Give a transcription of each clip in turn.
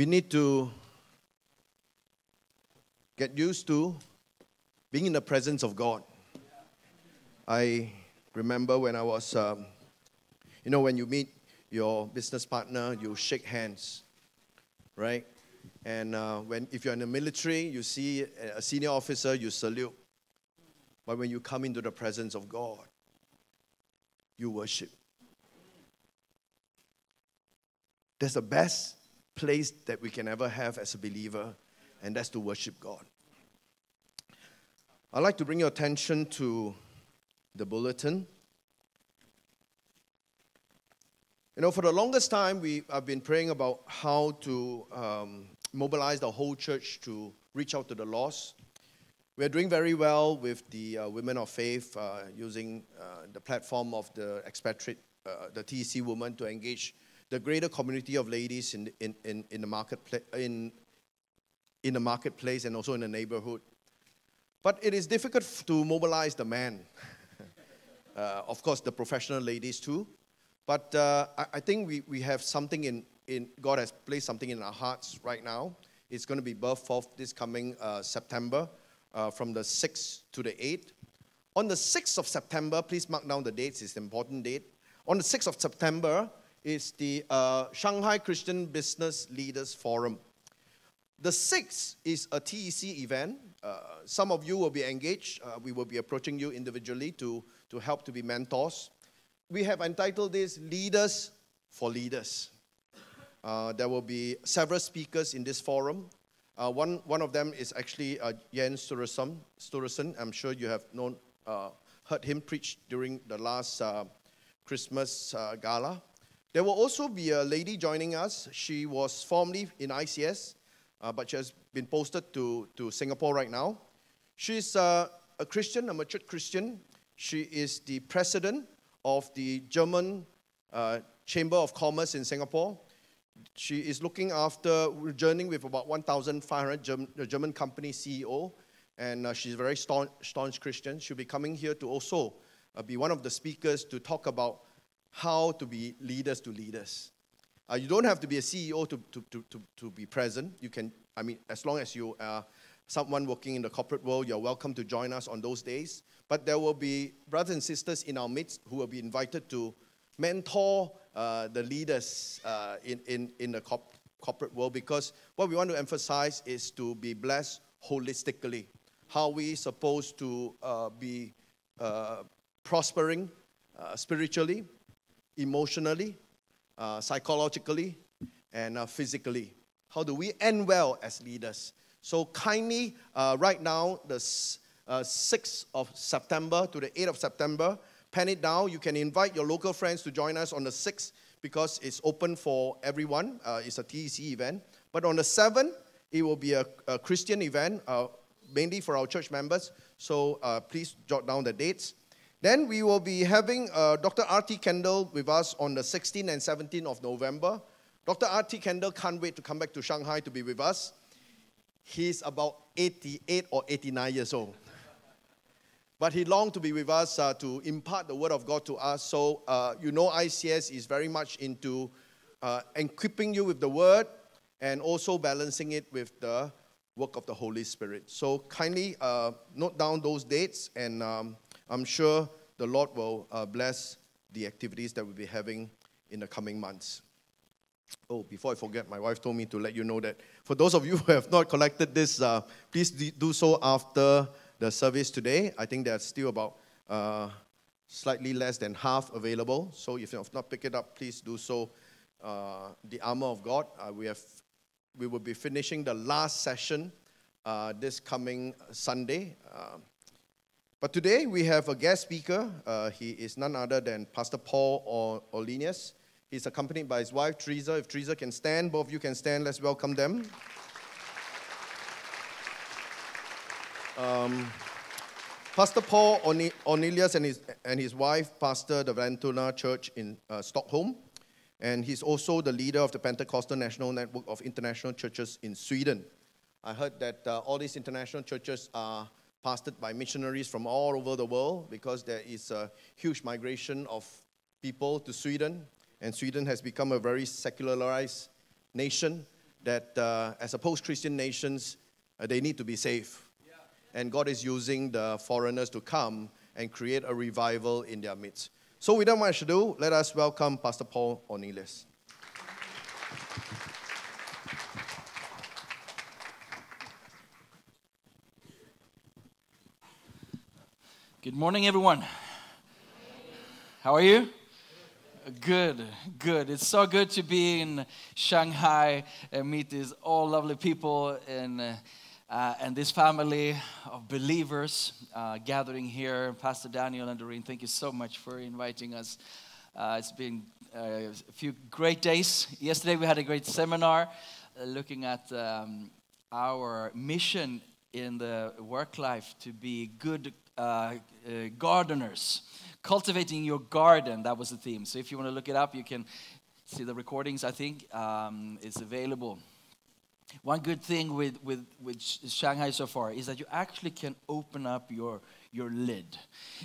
We need to get used to being in the presence of God. I remember when I was, um, you know, when you meet your business partner, you shake hands, right? And uh, when if you're in the military, you see a senior officer, you salute. But when you come into the presence of God, you worship. That's the best place that we can ever have as a believer, and that's to worship God. I'd like to bring your attention to the bulletin. You know, for the longest time, we have been praying about how to um, mobilize the whole church to reach out to the lost. We are doing very well with the uh, women of faith uh, using uh, the platform of the expatriate, uh, the TEC woman, to engage the greater community of ladies in, in, in, in the marketplace, in, in the marketplace and also in the neighborhood. But it is difficult to mobilize the men. uh, of course, the professional ladies too. But uh, I, I, think we, we have something in, in, God has placed something in our hearts right now. It's going to be birth forth this coming uh, September uh, from the 6th to the 8th. On the 6th of September, please mark down the dates, it's an important date. On the 6th of September, is the uh, Shanghai Christian Business Leaders Forum. The sixth is a TEC event. Uh, some of you will be engaged. Uh, we will be approaching you individually to, to help to be mentors. We have entitled this Leaders for Leaders. Uh, there will be several speakers in this forum. Uh, one, one of them is actually uh, Jens Sturesen. I'm sure you have known, heard him preach during the last Christmas gala. There will also be a lady joining us. She was formerly in ICS, uh, but she has been posted to, to Singapore right now. She's uh, a Christian, a matured Christian. She is the president of the German uh, Chamber of Commerce in Singapore. She is looking after, journeying with about 1,500 German, German company CEO, and uh, she's a very staunch, staunch, Christian. She'll be coming here to also uh, be one of the speakers to talk about how to be leaders to leaders. Uh, you don't have to be a CEO to, to, to, to, to be present. You can, I mean, as long as you are someone working in the corporate world, you're welcome to join us on those days. But there will be brothers and sisters in our midst who will be invited to mentor uh, the leaders uh, in, in, in the corp- corporate world because what we want to emphasize is to be blessed holistically. How we supposed to uh, be uh, prospering uh, spiritually, emotionally, uh, psychologically, and uh, physically. How do we end well as leaders? So, kindly, uh, right now, the 6th uh, of September to the 8th of September, pen it down. You can invite your local friends to join us on the 6th because it's open for everyone. Uh, it's a TEC event. But on the 7th, it will be a, a Christian event, uh, mainly for our church members. So please jot down the dates. Then we will be having uh, Dr. R.T. Kendall with us on the 16th and 17th of November. Dr. R.T. Kendall can't wait to come back to Shanghai to be with us. He's about 88 or 89 years old. But he longed to be with us uh, to impart the word of God to us. So, uh, you know, ICS is very much into uh, equipping you with the word and also balancing it with the work of the Holy Spirit. So, kindly uh, note down those dates and um, I'm sure the Lord will uh, bless the activities that we'll be having in the coming months. Oh, before I forget, my wife told me to let you know that for those of you who have not collected this, uh, please do so after the service today. I think there's still about uh, slightly less than half available. So if you have not picked it up, please do so. Uh, the armor of God. Uh, we have, we will be finishing the last session uh, this coming Sunday. But today we have a guest speaker. Uh, he is none other than Pastor Paul Orenlius. He's accompanied by his wife, Teresa. If Teresa can stand, both of you can stand. Let's welcome them. Um, Pastor Paul Orenlius and his, and his wife pastor the Vallentuna Church in uh, Stockholm. And he's also the leader of the Pentecostal National Network of International Churches in Sweden. I heard that uh, all these international churches are pastored by missionaries from all over the world because there is a huge migration of people to Sweden, and Sweden has become a very secularized nation. that uh, as a post Christian nations, uh, they need to be safe. And God is using the foreigners to come and create a revival in their midst. So, without much ado, let us welcome Pastor Paul Orenlius. Good morning, everyone. How are you? Good, good. It's so good to be in Shanghai and meet these all lovely people and, uh, uh, and this family of believers uh, gathering here. Pastor Daniel and Doreen, thank you so much for inviting us. Uh, it's been uh, a few great days. Yesterday we had a great seminar uh, looking at um, our mission in the work life to be good uh, uh, gardeners. Cultivating your garden, that was the theme. So if you want to look it up, you can see the recordings, I think. Um, it's available. One good thing with, with, with Shanghai so far is that you actually can open up your, your lid.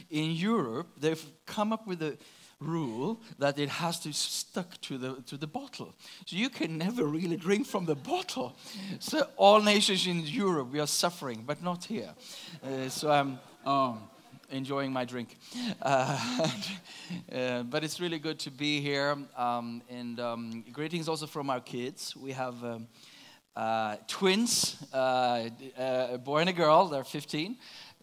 In Europe, they've come up with a rule that it has to stuck to the to the bottle so you can never really drink from the bottle so all nations in europe we are suffering but not here uh, so i'm Oh, enjoying my drink. Uh, uh, but it's really good to be here. Um, and um, greetings also from our kids. We have um, uh, twins, uh, uh, a boy and a girl. They're 15.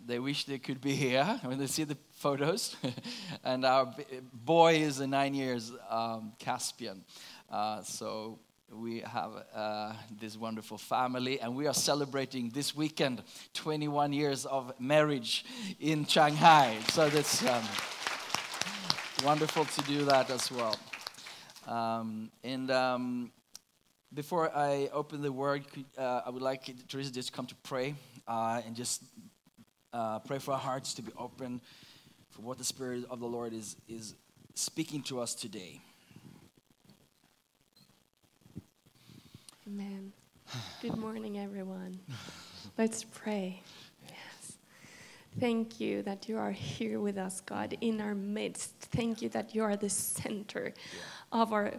They wish they could be here when they see the photos. and our boy is a nine years um, Caspian. Uh, so we have uh, this wonderful family, and we are celebrating this weekend 21 years of marriage in Shanghai. So that's um, wonderful to do that as well. Um, and um, before I open the word, uh, I would like Teresa just come to pray uh, and just uh, pray for our hearts to be open for what the Spirit of the Lord is, is speaking to us today. Amen. Good morning, everyone. Let's pray. Yes. Thank you that you are here with us, God, in our midst. Thank you that you are the center of our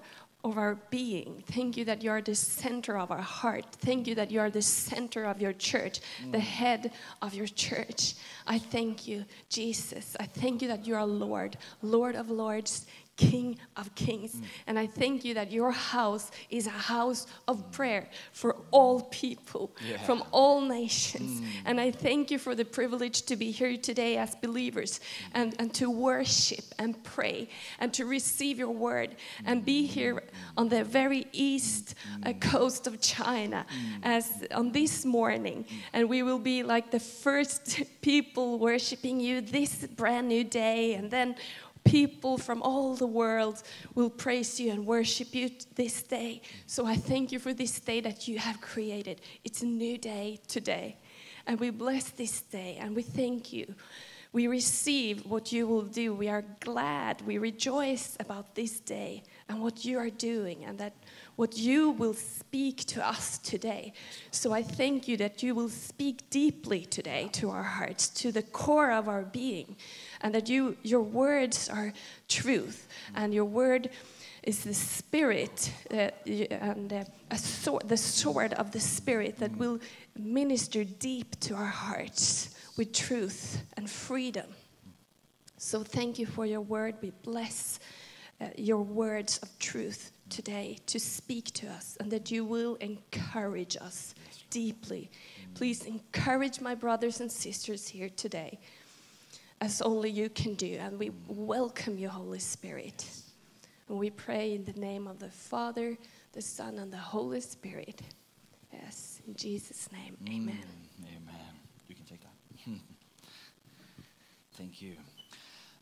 of our being. Thank you that you are the center of our heart. Thank you that you are the center of your church, the mm. head of your church. I thank you, Jesus. I thank you that you are Lord, Lord of Lords, King of Kings. Mm. And I thank you that your house is a house of prayer for all people yeah. from all nations. Mm. And I thank you for the privilege to be here today as believers and, and to worship and pray and to receive your word and be here on the very east uh, mm. coast of China mm. as on this morning. And we will be like the first people worshiping you this brand new day. And then people from all the world will praise you and worship you this day. So I thank you for this day that you have created. It's a new day today. And we bless this day and we thank you. We receive what you will do. We are glad. We rejoice about this day and what you are doing and that what you will speak to us today. So I thank you that you will speak deeply today to our hearts, to the core of our being, and that you, your words are truth, and your word is the spirit uh, and uh, sword, the sword of the spirit that will minister deep to our hearts with truth and freedom. So thank you for your word. We bless uh, your words of truth today to speak to us and that you will encourage us deeply. Please encourage my brothers and sisters here today as only you can do. And we welcome you, Holy Spirit. And we pray in the name of the Father, the Son, and the Holy Spirit. Yes, in Jesus' name, mm, amen. Amen. You can take that. Thank you.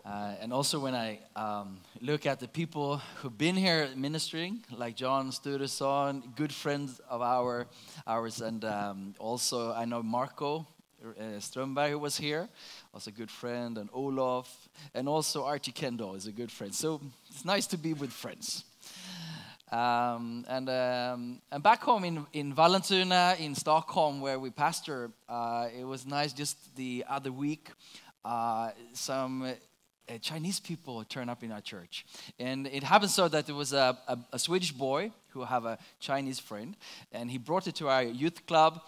Uh, and also, when I um, look at the people who've been here ministering, like John Sturesen, good friends of our, ours, and um, also I know Marco Strömberg, who was here, was a good friend, and Olaf, and also R.T. Kendall is a good friend. So it's nice to be with friends. Um, and, um, and back home in, in Vallentuna, in Stockholm, where we pastor, uh, it was nice just the other week. Uh, some uh, Chinese people turn up in our church. And it happened so that there was a, a, a Swedish boy who have a Chinese friend, and he brought it to our youth club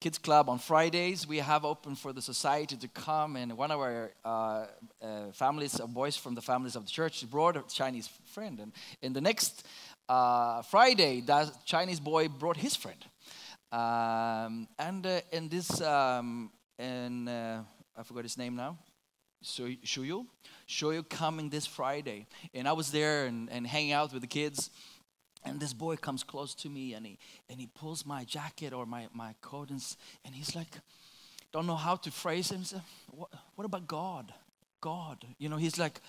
kids club on Fridays. We have open for the society to come, and one of our uh, uh, families, uh, boys from the families of the church, brought a Chinese friend. And in the next uh, Friday, that Chinese boy brought his friend, um, and uh, and this um, and I forgot his name now. So Shuyu, Shuyu coming this Friday, and I was there and, and hanging out with the kids and this boy comes close to me and he, and he pulls my jacket or my, my coat and, and he's like, don't know how to phrase him. What, what about God? God. You know, he's like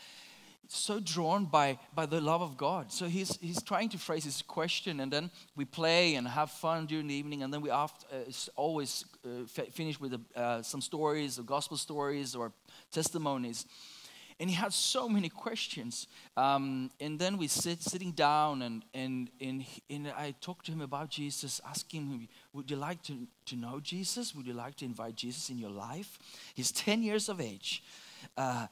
so drawn by, by the love of God. So he's, he's trying to phrase his question and then we play and have fun during the evening and then we after, uh, always uh, finish with uh, some stories or gospel stories or testimonies. And he had so many questions. Um, and then we sit sitting down, and, and, and, and I talked to him about Jesus, asking him, Would you like to, to know Jesus? Would you like to invite Jesus in your life? He's 10 years of age. Uh,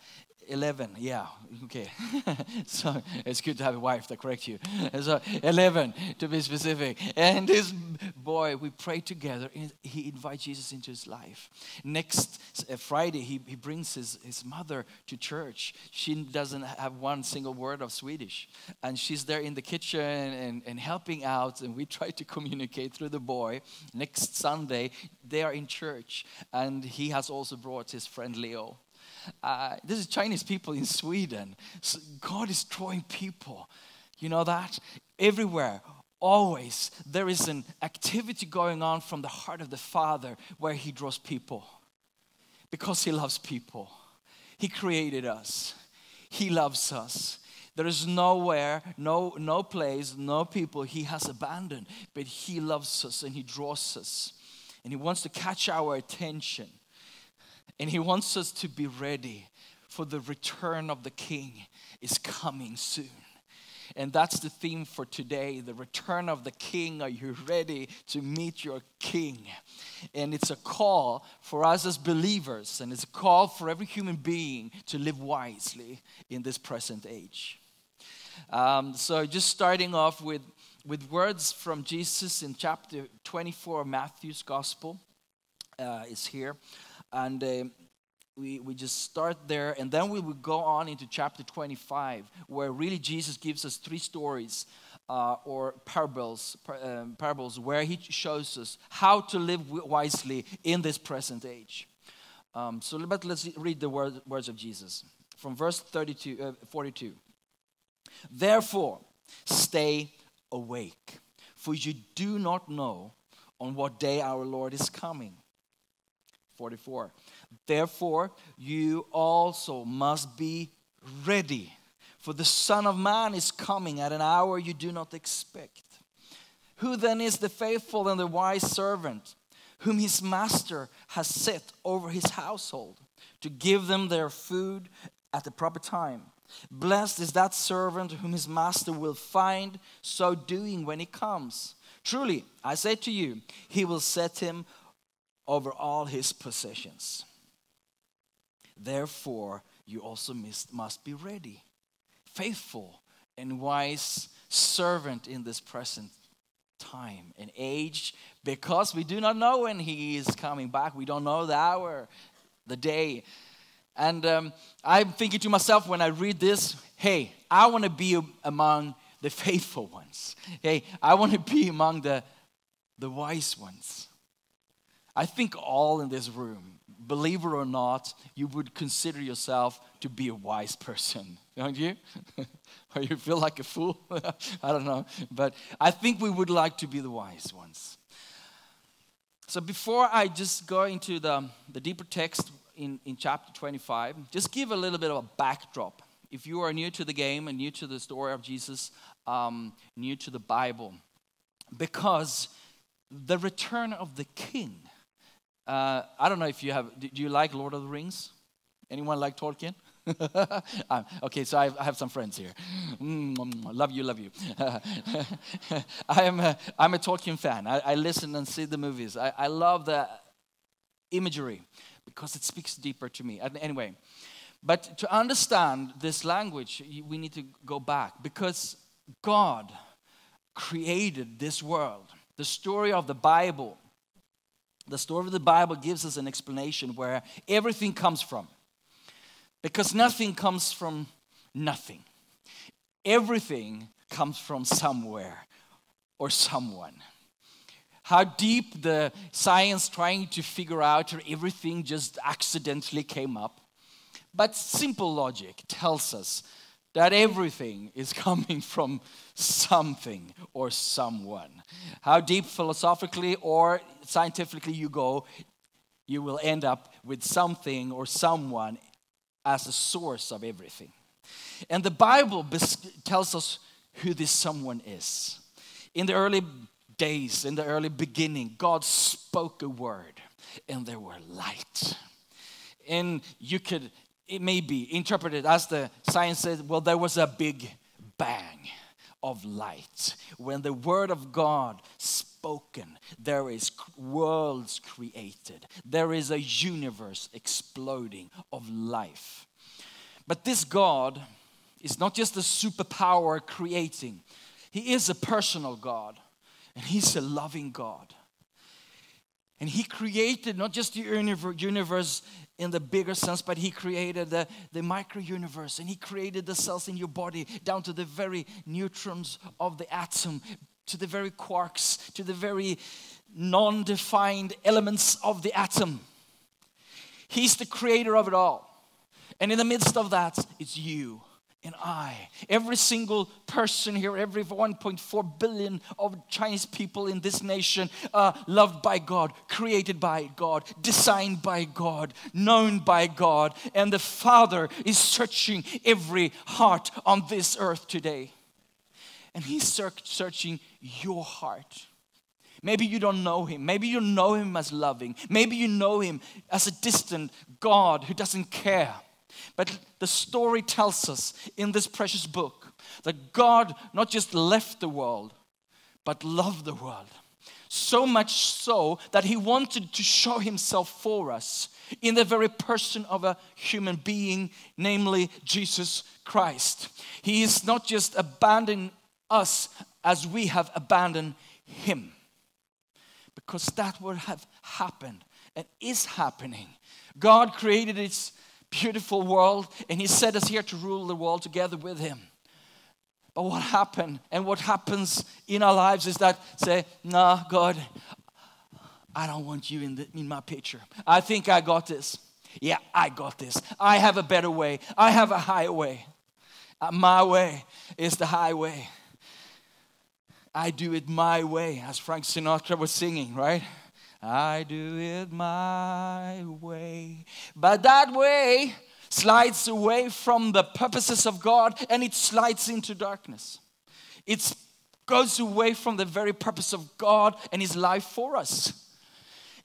11, yeah, okay. so it's good to have a wife that corrects you. So 11, to be specific. And this boy, we pray together, and he invites Jesus into his life. Next uh, Friday, he, he brings his, his mother to church. She doesn't have one single word of Swedish. And she's there in the kitchen and, and helping out, and we try to communicate through the boy. Next Sunday, they are in church, and he has also brought his friend Leo. Uh, this is Chinese people in Sweden. So God is drawing people. You know that? Everywhere, always, there is an activity going on from the heart of the Father where He draws people because He loves people. He created us, He loves us. There is nowhere, no, no place, no people He has abandoned, but He loves us and He draws us. And He wants to catch our attention. And he wants us to be ready for the return of the king is coming soon. And that's the theme for today the return of the king. Are you ready to meet your king? And it's a call for us as believers, and it's a call for every human being to live wisely in this present age. Um, so, just starting off with, with words from Jesus in chapter 24 of Matthew's Gospel uh, is here. And uh, we, we just start there, and then we will go on into chapter 25, where really Jesus gives us three stories uh, or parables, par, um, parables, where he shows us how to live wisely in this present age. Um, so but let's read the word, words of Jesus from verse 32, uh, 42. Therefore, stay awake, for you do not know on what day our Lord is coming. 44. Therefore, you also must be ready, for the Son of Man is coming at an hour you do not expect. Who then is the faithful and the wise servant, whom his master has set over his household, to give them their food at the proper time? Blessed is that servant whom his master will find so doing when he comes. Truly, I say to you, he will set him over all his possessions. Therefore, you also must be ready, faithful, and wise servant in this present time and age, because we do not know when he is coming back. We don't know the hour, the day. And um, I'm thinking to myself when I read this, hey, I want to be among the faithful ones. Hey, I want to be among the, the wise ones. I think all in this room, believer or not, you would consider yourself to be a wise person, don't you? or you feel like a fool? I don't know. But I think we would like to be the wise ones. So before I just go into the, the deeper text in, in chapter 25, just give a little bit of a backdrop. If you are new to the game and new to the story of Jesus, um, new to the Bible, because the return of the king uh, I don't know if you have, do you like Lord of the Rings? Anyone like Tolkien? um, okay, so I have some friends here. Mm, love you, love you. I am a, I'm a Tolkien fan. I, I listen and see the movies. I, I love the imagery because it speaks deeper to me. Anyway, But to understand this language, we need to go back because God created this world. The story of the Bible, the story of the Bible gives us an explanation where everything comes from. Because nothing comes from nothing, everything comes from somewhere or someone. How deep the science trying to figure out or everything just accidentally came up but simple logic tells us that everything is coming from something or someone. How deep philosophically or scientifically you go, you will end up with something or someone as a source of everything. And the Bible tells us who this someone is. In the early days, in the early beginning, God spoke a word and there were light. And you could it may be interpreted as the science says, well, there was a big bang of light. When the word of God spoken, there is worlds created. There is a universe exploding of life. But this God is not just a superpower creating. He is a personal God and he's a loving God. And he created not just the universe in the bigger sense, but he created the, the micro universe and he created the cells in your body down to the very neutrons of the atom, to the very quarks, to the very non defined elements of the atom. He's the creator of it all. And in the midst of that, it's you and I, every single person here, every 1.4 billion of Chinese people in this nation are loved by God, created by God, designed by God, known by God. And the Father is searching every heart on this earth today. And He's searching your heart. Maybe you don't know him. Maybe you know him as loving. Maybe you know him as a distant God who doesn't care. But the story tells us in this precious book that God not just left the world, but loved the world. So much so that he wanted to show himself for us in the very person of a human being, namely Jesus Christ. He is not just abandoning us as we have abandoned him, because that would have happened and is happening. God created this beautiful world, and He set us here to rule the world together with Him. But what happened and what happens in our lives is that say, nah, God, I don't want you in, the, in my picture. I think I got this. Yeah, I got this. I have a better way. I have a higher way. Uh, my way is the highway. I do it my way, as Frank Sinatra was singing, right? I do it my way. But that way slides away from the purposes of God and it slides into darkness. It goes away from the very purpose of God and His life for us.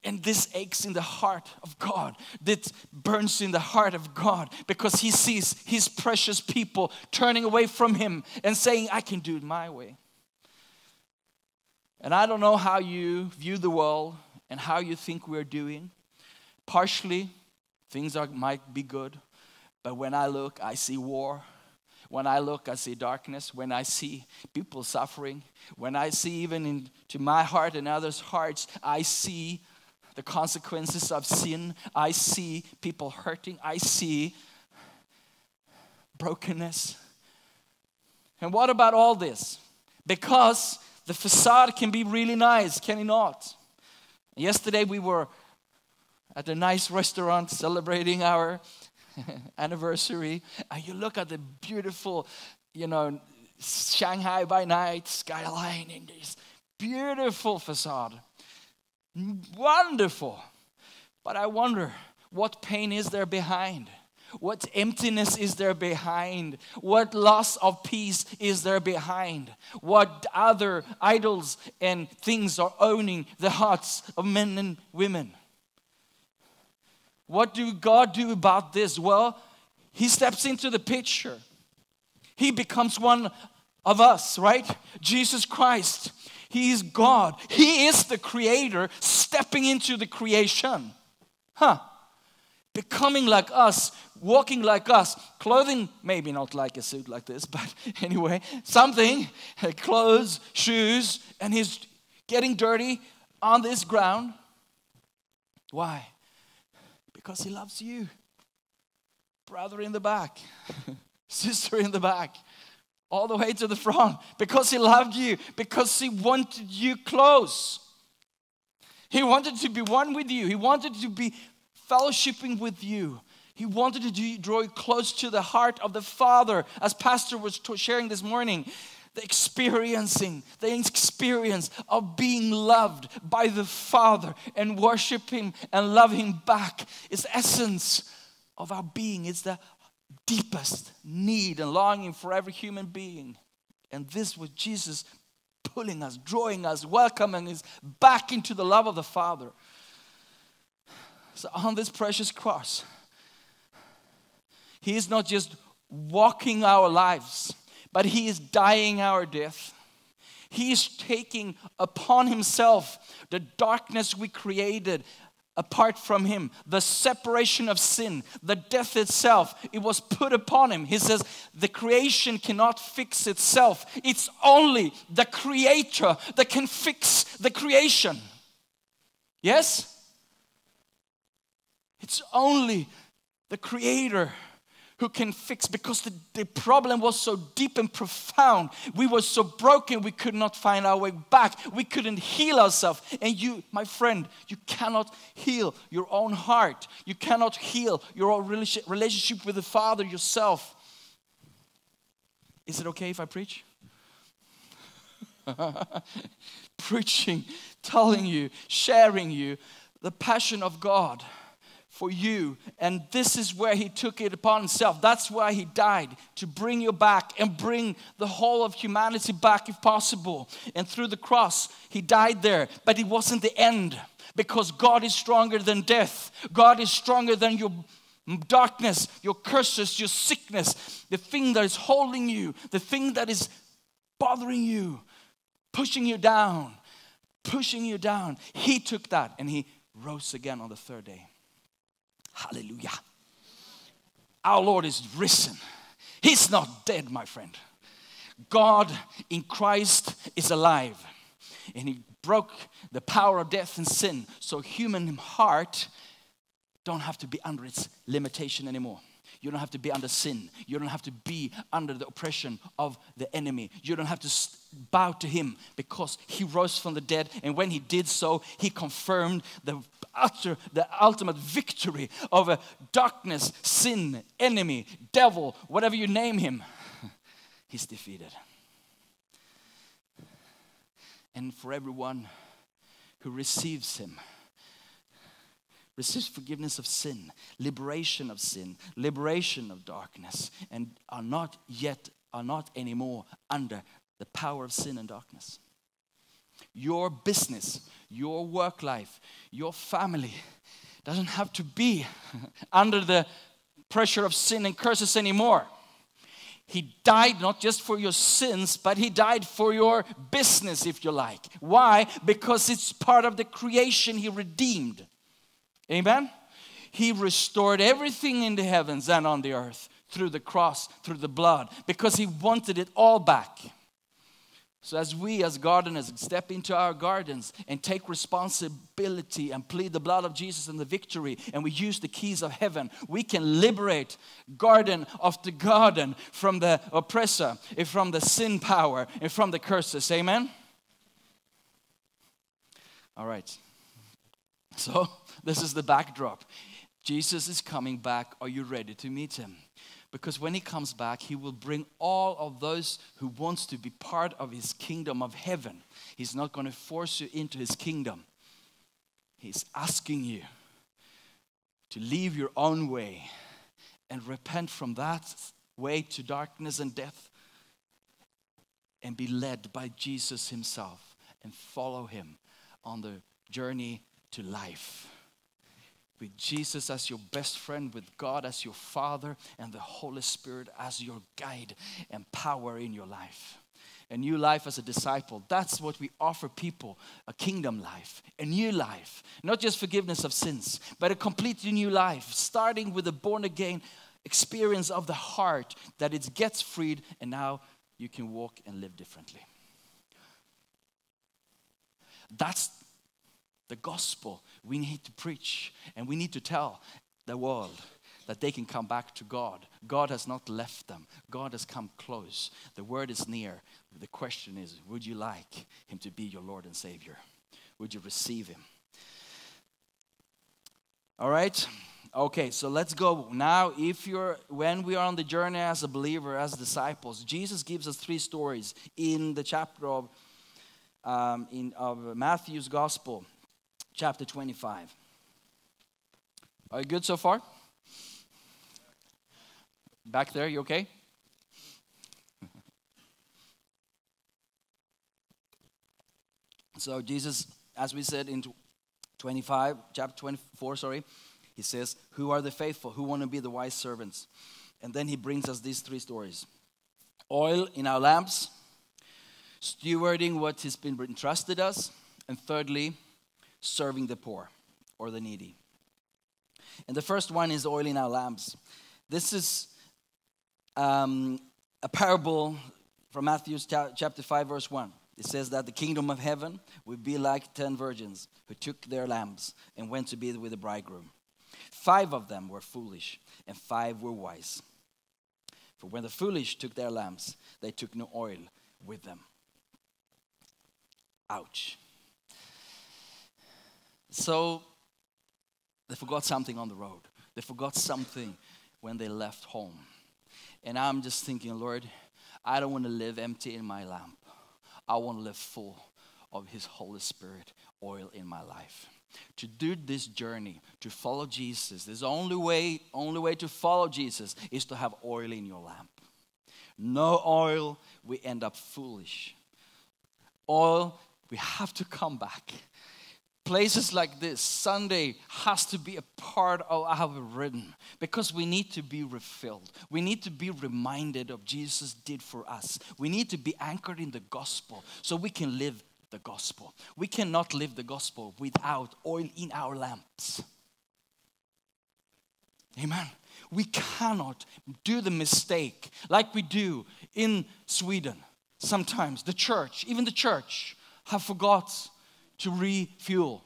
And this aches in the heart of God. That burns in the heart of God because He sees His precious people turning away from Him and saying, I can do it my way. And I don't know how you view the world and how you think we're doing. Partially, things are, might be good, but when I look, I see war. When I look, I see darkness. When I see people suffering, when I see even into my heart and others' hearts, I see the consequences of sin. I see people hurting. I see brokenness. And what about all this? Because the facade can be really nice, can it not? Yesterday we were at a nice restaurant celebrating our anniversary, and you look at the beautiful, you know, Shanghai by night skyline in this beautiful facade. Wonderful. But I wonder what pain is there behind? What emptiness is there behind? What loss of peace is there behind? What other idols and things are owning the hearts of men and women? What do God do about this? Well, He steps into the picture. He becomes one of us, right? Jesus Christ. He is God. He is the creator stepping into the creation. Huh. Becoming like us, walking like us, clothing, maybe not like a suit like this, but anyway, something, clothes, shoes, and he's getting dirty on this ground. Why? Because he loves you. Brother in the back, sister in the back, all the way to the front. Because he loved you, because he wanted you close. He wanted to be one with you, he wanted to be fellowshipping with you. He wanted to draw you close to the heart of the Father, as Pastor was sharing this morning. The experiencing, the experience of being loved by the Father and worship Him and love Him back is essence of our being. It's the deepest need and longing for every human being. And this was Jesus pulling us, drawing us, welcoming us back into the love of the Father. So on this precious cross, He is not just walking our lives, but He is dying our death. He is taking upon Himself the darkness we created apart from him the separation of sin the death itself. It was put upon him. He says the creation cannot fix itself. It's only the creator that can fix the creation. Yes it's only the Creator who can fix because the, the problem was so deep and profound. We were so broken, we could not find our way back. We couldn't heal ourselves. And you, my friend, you cannot heal your own heart. You cannot heal your own relationship with the Father yourself. Is it okay if I preach? Preaching, telling you, sharing you the passion of God for you. And this is where he took it upon himself. That's why he died, to bring you back and bring the whole of humanity back if possible. And through the cross, he died there. But it wasn't the end because God is stronger than death, God is stronger than your darkness, your curses, your sickness, the thing that is holding you, the thing that is bothering you, pushing you down, pushing you down. He took that and he rose again on the third day. Hallelujah. Our Lord is risen. He's not dead, my friend. God in Christ is alive. And he broke the power of death and sin. So human heart don't have to be under its limitation anymore. You don't have to be under sin. You don't have to be under the oppression of the enemy. You don't have to bow to him because he rose from the dead. And when he did so, he confirmed the utter, the ultimate victory over darkness, sin, enemy, devil, whatever you name him. He's defeated. And for everyone who receives him, receives forgiveness of sin, liberation of sin, liberation of darkness, and are not yet, are not anymore under the power of sin and darkness. Your business, your work life, your family doesn't have to be under the pressure of sin and curses anymore. He died not just for your sins, but He died for your business, if you like. Why? Because it's part of the creation He redeemed. Amen? He restored everything in the heavens and on the earth through the cross, through the blood, because He wanted it all back. So, as we as gardeners step into our gardens and take responsibility and plead the blood of Jesus and the victory, and we use the keys of heaven, we can liberate garden after garden from the oppressor, and from the sin power, and from the curses. Amen? All right. So, this is the backdrop. Jesus is coming back. Are you ready to meet him? Because when he comes back, he will bring all of those who wants to be part of his kingdom of heaven. He's not going to force you into his kingdom. He's asking you to leave your own way and repent from that way to darkness and death and be led by Jesus himself and follow him on the journey to life with Jesus as your best friend, with God as your Father, and the Holy Spirit as your guide and power in your life. a new life as a disciple. That's what we offer people a kingdom life, a new life. Not just forgiveness of sins, but a completely new life, starting with a born again experience of the heart that it gets freed and now you can walk and live differently. That's the gospel we need to preach and we need to tell the world that they can come back to God. God has not left them, God has come close. The word is near. The question is would you like Him to be your Lord and Savior? Would you receive Him? All right? Okay, so let's go. Now, if you're, when we are on the journey as a believer, as disciples, Jesus gives us three stories in the chapter of, um, in, of Matthew's Gospel, chapter 25. Are you good so far? Back there, you okay? so, Jesus, as we said in 25, chapter 24, sorry, he says, Who are the faithful? Who want to be the wise servants? And then he brings us these three stories oil in our lamps, stewarding what has been entrusted us, and thirdly, serving the poor or the needy. And the first one is oil in our lamps. This is um, a parable from Matthew chapter 5, verse 1. It says that the kingdom of heaven will be like ten virgins who took their lamps and went to be with the bridegroom. Five of them were foolish, and five were wise. For when the foolish took their lamps, they took no oil with them. Ouch. So they forgot something on the road. They forgot something when they left home. And I'm just thinking, Lord, I don't want to live empty in my lamp. I want to live full of His Holy Spirit oil in my life. To do this journey, to follow Jesus, the only way, only way to follow Jesus is to have oil in your lamp. No oil, we end up foolish. Oil, we have to come back places like this, Sunday has to be a part of our rhythm because we need to be refilled. We need to be reminded of Jesus did for us. We need to be anchored in the gospel so we can live the gospel. We cannot live the gospel without oil in our lamps. Amen. We cannot do the mistake like we do in Sweden. Sometimes the church, even the church, have forgot to refuel,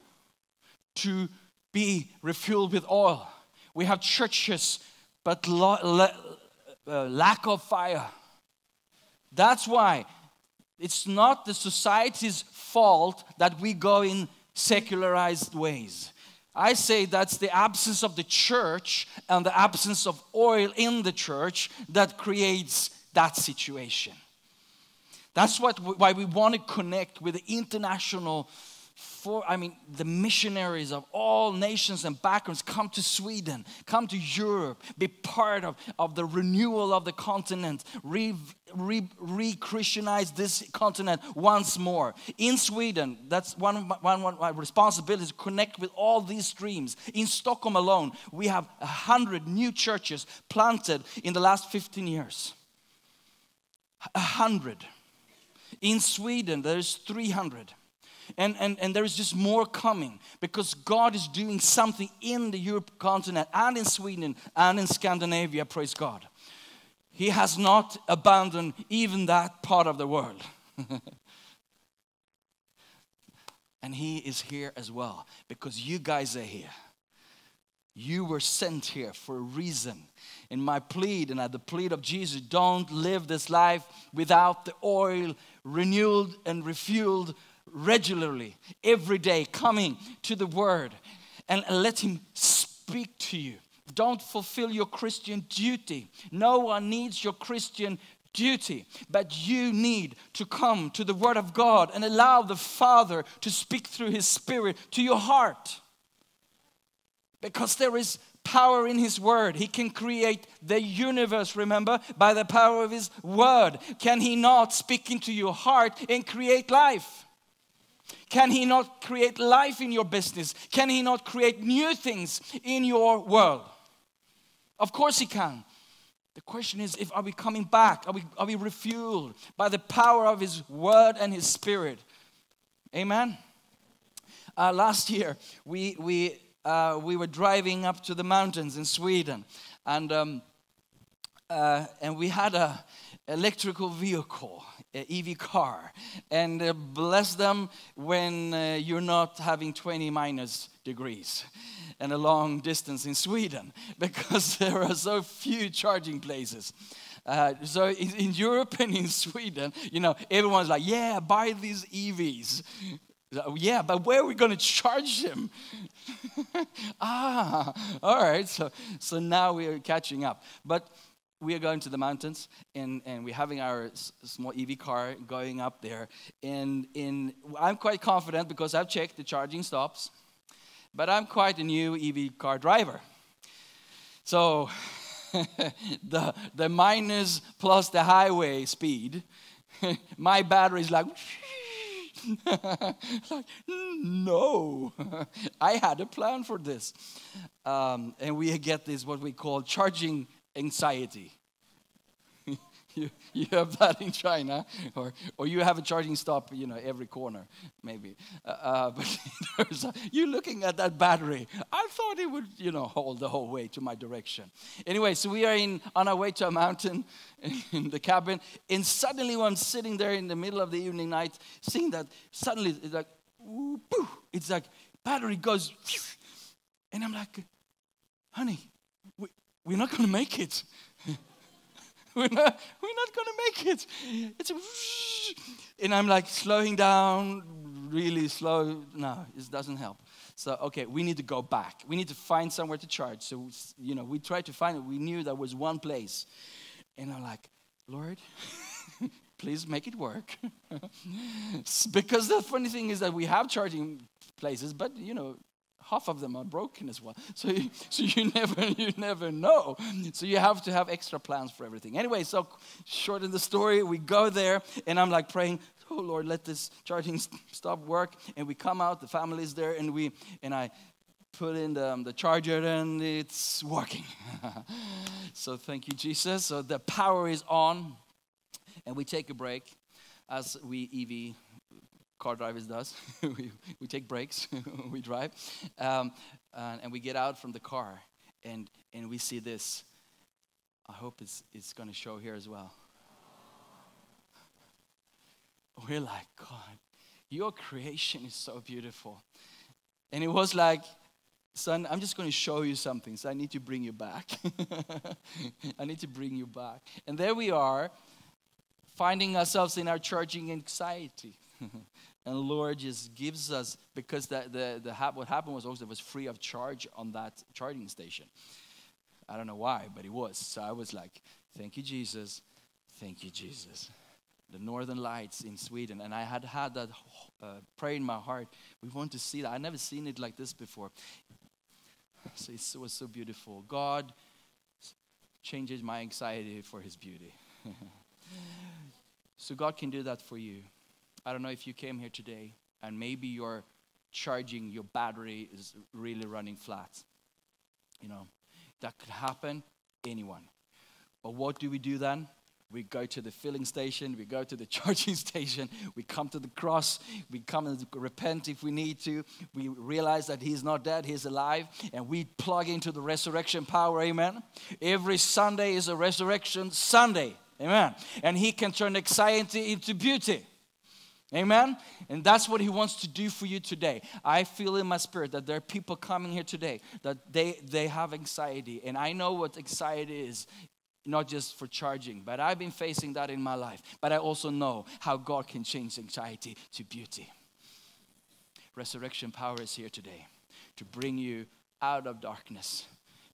to be refueled with oil. We have churches, but lo- le- uh, lack of fire. That's why it's not the society's fault that we go in secularized ways. I say that's the absence of the church and the absence of oil in the church that creates that situation. That's what, why we want to connect with the international for, I mean, the missionaries of all nations and backgrounds come to Sweden, come to Europe, be part of, of the renewal of the continent, re, re, re-Christianize this continent once more. In Sweden, that's one of my, to connect with all these streams. In Stockholm alone, we have a hundred new churches planted in the last 15 years. A hundred. In Sweden, there's 300. And, and, and there is just more coming because God is doing something in the Europe continent and in Sweden and in Scandinavia, praise God. He has not abandoned even that part of the world. and He is here as well because you guys are here. You were sent here for a reason. In my plea, and at the plea of Jesus, don't live this life without the oil renewed and refueled regularly, every day, coming to the Word and let Him speak to you. Don't fulfill your Christian duty. No one needs your Christian duty, but you need to come to the Word of God and allow the Father to speak through His Spirit to your heart. Because there is power in His Word. He can create the universe, remember, by the power of His Word. Can He not speak into your heart and create life? Can He not create life in your business? Can He not create new things in your world? Of course He can. The question is if are we coming back? Are we, are we refueled by the power of His Word and His Spirit? Amen. Uh, last year, we, we, uh, we were driving up to the mountains in Sweden, and, um, uh, and we had a electrical vehicle, EV car, and uh, bless them when uh, you're not having 20 minus degrees and a long distance in Sweden because there are so few charging places. Uh, so in, in, Europe and in Sweden, you know, everyone's like, yeah, buy these EVs. Yeah, but where are we going to charge them? ah, all right. So, so now we are catching up. But we are going to the mountains and, and we're having our small EV car going up there. And in, I'm quite confident because I've checked the charging stops, but I'm quite a new EV car driver. So the, the minus plus the highway speed, my battery is like, like, no, I had a plan for this. Um, and we get this, what we call charging anxiety. you, you have that in China, or, or you have a charging stop, you know, every corner, maybe. Uh, uh, but a, you're looking at that battery. I thought it would, you know, hold the whole way to my direction. Anyway, so we are in, on our way to a mountain in the cabin, and suddenly I'm sitting there in the middle of the evening night, seeing that suddenly it's like, ooh, it's like battery goes, and I'm like, honey, we're not going to make it. we're not, we're not going to make it. It's and I'm like slowing down, really slow. No, it doesn't help. So, okay, we need to go back. We need to find somewhere to charge. So, you know, we tried to find it. We knew there was one place. And I'm like, Lord, please make it work. because the funny thing is that we have charging places, but, you know, half of them are broken as well. So, you, so you never you never know. So you have to have extra plans for everything. Anyway, so short in the story, we go there, and I'm like praying. Oh Lord, let this charging stop work. And we come out, the family's there, and we and I put in the, um, the charger, and it's working. so thank you, Jesus. So the power is on, and we take a break as we EV car drivers does. we, we take breaks, we drive, um, and, and we get out from the car, and, and we see this. I hope it's, it's going to show here as well. We're like, God, your creation is so beautiful. And it was like, son, I'm just going to show you something, so I need to bring you back. I need to bring you back. And there we are, finding ourselves in our charging anxiety. And Lord just gives us, because the, the, what happened was also it was free of charge on that charging station. I don't know why, but it was. So I was like, thank you, Jesus. Thank you, Jesus. The Northern Lights in Sweden. And I had had that uh, prayer in my heart. We want to see that. i never seen it like this before. So it was so beautiful. God changes my anxiety for his beauty. so God can do that for you. I don't know if you came here today and maybe your charging, your battery is really running flat. You know, that could happen, anyone. But what do we do then? We go to the filling station, we go to the charging station, we come to the cross, we come and repent if we need to. We realize that He's not dead, He's alive, and we plug into the resurrection power, amen. Every Sunday is a resurrection Sunday, amen. And He can turn anxiety into beauty. Amen? And that's what he wants to do for you today. I feel in my spirit that there are people coming here today that they, they have anxiety. And I know what anxiety is, not just for charging, but I've been facing that in my life. But I also know how God can change anxiety to beauty. Resurrection power is here today to bring you out of darkness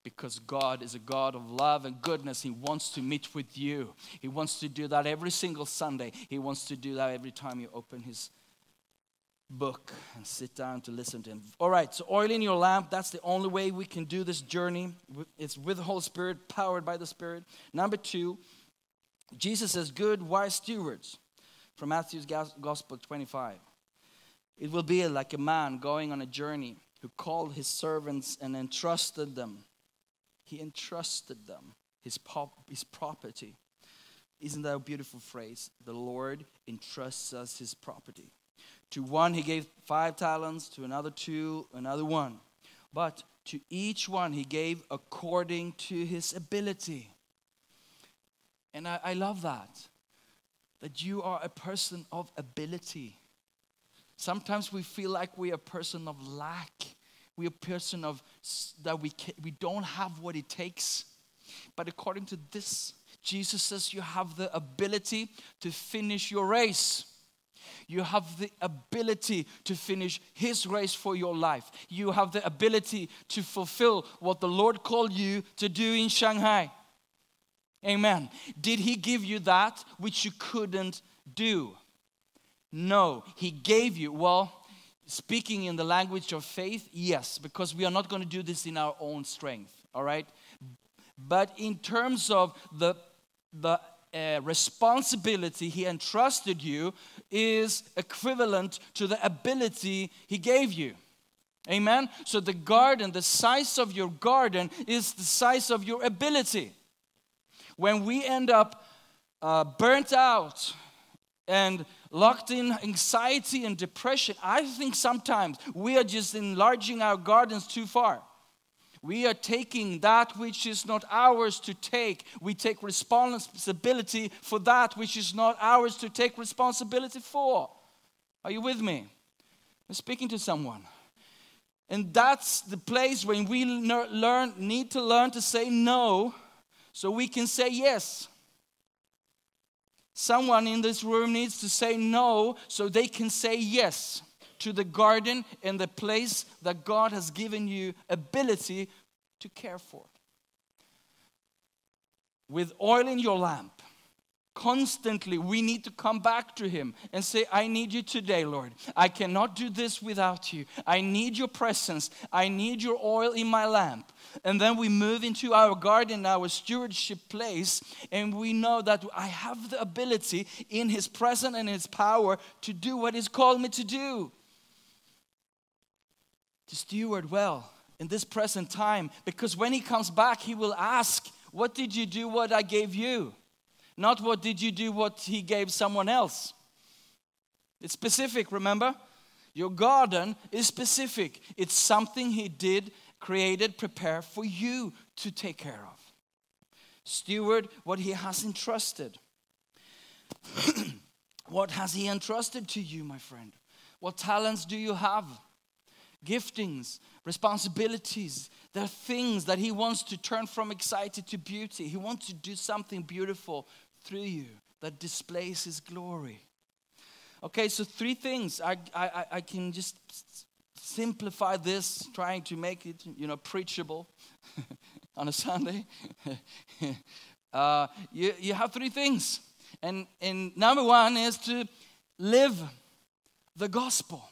because God is a God of love and goodness. He wants to meet with you. He wants to do that every single Sunday. He wants to do that every time you open His book and sit down to listen to Him. All right, so oil in your lamp, that's the only way we can do this journey. It's with the Holy Spirit, powered by the Spirit. Number two, Jesus says, good, wise stewards from Matthew's Gospel 25. It will be like a man going on a journey who called his servants and entrusted them he entrusted them his, pop, his property. Isn't that a beautiful phrase? The Lord entrusts us his property. To one he gave five talents, to another two, another one. But to each one he gave according to his ability. And I, I love that. That you are a person of ability. Sometimes we feel like we're a person of lack. We're a person of that we, can, we don't have what it takes. But according to this, Jesus says you have the ability to finish your race. You have the ability to finish His race for your life. You have the ability to fulfill what the Lord called you to do in Shanghai. Amen. Did He give you that which you couldn't do? No. He gave you, well, speaking in the language of faith, yes, because we are not going to do this in our own strength, all right? But in terms of the, the uh, responsibility he entrusted you is equivalent to the ability he gave you. Amen? So the garden, the size of your garden is the size of your ability. When we end up uh, burnt out and locked in anxiety and depression, I think sometimes we are just enlarging our gardens too far. We are taking that which is not ours to take. We take responsibility for that which is not ours to take responsibility for. Are you with me? I'm speaking to someone. And that's the place when we learn, need to learn to say no so we can say yes. Someone in this room needs to say no so they can say yes to the garden and the place that God has given you ability to care for. With oil in your lamp, constantly we need to come back to him and say i need you today lord. I cannot do this without you. I need your presence. I need your oil in my lamp. And then we move into our garden our stewardship place and we know that i have the ability in his presence and his power to do what he's called me to do. To steward well in this present time because when he comes back, he will ask, What did you do? What I gave you? Not what did you do what he gave someone else. It's specific, remember? Your garden is specific. It's something he did, created, prepare for you to take care of. Steward what he has entrusted. what has he entrusted to you, my friend? What talents do you have? giftings, responsibilities. There are things that He wants to turn from anxiety to beauty. He wants to do something beautiful through you that displays His glory. Okay, so three things. I, I, I can just simplify this, trying to make it, you know, preachable on a Sunday. uh, you, you have three things. And, and number one is to live the gospel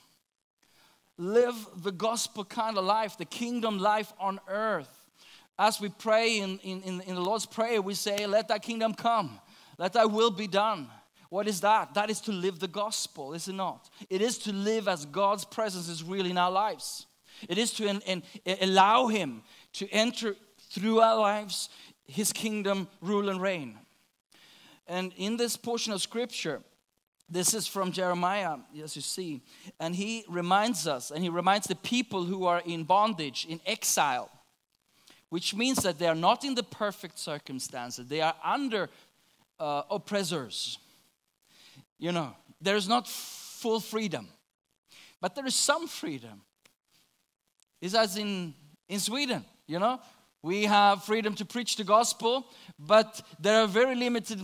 live the gospel kind of life, the kingdom life on earth. As we pray in, in, in the Lord's Prayer, we say, Let thy kingdom come, let thy will be done. What is that? That is to live the gospel, is it not? It is to live as God's presence is real in our lives. It is to in, in, allow Him to enter through our lives, His kingdom, rule, and reign. And in this portion of scripture, this is from Jeremiah, as you see. And he reminds us, and he reminds the people who are in bondage, in exile, which means that they are not in the perfect circumstances, they are under uh, oppressors. You know, there's not full freedom, but there is some freedom. It's as in, in Sweden, you know, we have freedom to preach the gospel, but there are very limited